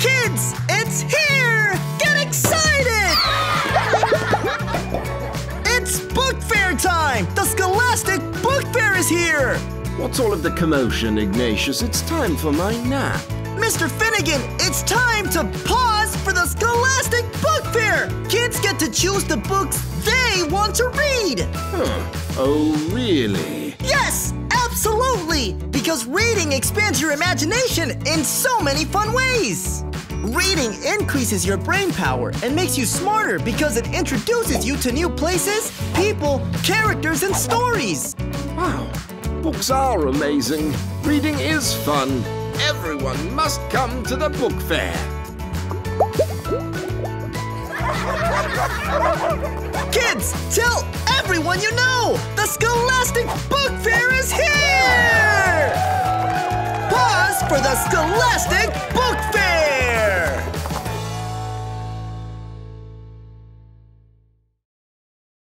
Kids, it's here! Get excited! it's book fair time! The Scholastic Book Fair is here! What's all of the commotion, Ignatius? It's time for my nap. Mr. Finnegan, it's time to pause for the Scholastic Book Fair! Kids get to choose the books they want to read! Huh. Oh, really? Because reading expands your imagination in so many fun ways! Reading increases your brain power and makes you smarter because it introduces you to new places, people, characters, and stories! Wow. Books are amazing. Reading is fun. Everyone must come to the book fair. Kids, tell everyone you know! The the Scholastic Book Fair!